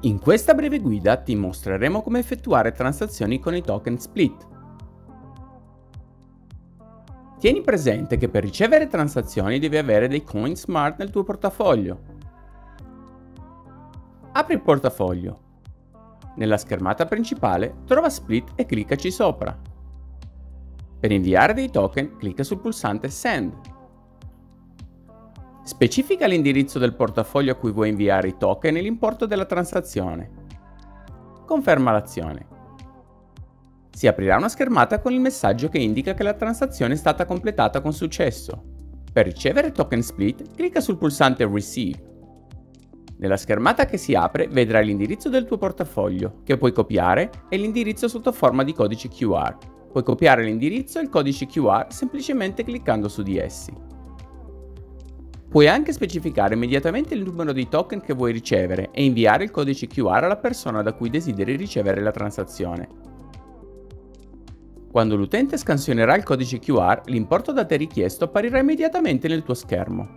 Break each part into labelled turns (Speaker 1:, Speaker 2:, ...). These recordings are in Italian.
Speaker 1: In questa breve guida ti mostreremo come effettuare transazioni con i token split. Tieni presente che per ricevere transazioni devi avere dei coin smart nel tuo portafoglio. Apri il portafoglio. Nella schermata principale trova split e cliccaci sopra. Per inviare dei token clicca sul pulsante Send. Specifica l'indirizzo del portafoglio a cui vuoi inviare i token e l'importo della transazione. Conferma l'azione. Si aprirà una schermata con il messaggio che indica che la transazione è stata completata con successo. Per ricevere token split, clicca sul pulsante Receive. Nella schermata che si apre vedrai l'indirizzo del tuo portafoglio, che puoi copiare, e l'indirizzo sotto forma di codice QR. Puoi copiare l'indirizzo e il codice QR semplicemente cliccando su di essi. Puoi anche specificare immediatamente il numero di token che vuoi ricevere e inviare il codice QR alla persona da cui desideri ricevere la transazione. Quando l'utente scansionerà il codice QR, l'importo da te richiesto apparirà immediatamente nel tuo schermo.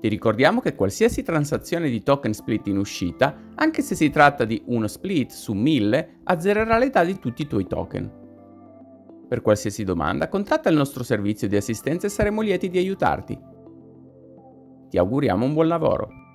Speaker 1: Ti ricordiamo che qualsiasi transazione di token split in uscita, anche se si tratta di uno split su 1000, azzererà l'età di tutti i tuoi token. Per qualsiasi domanda, contatta il nostro servizio di assistenza e saremo lieti di aiutarti. Ti auguriamo un buon lavoro.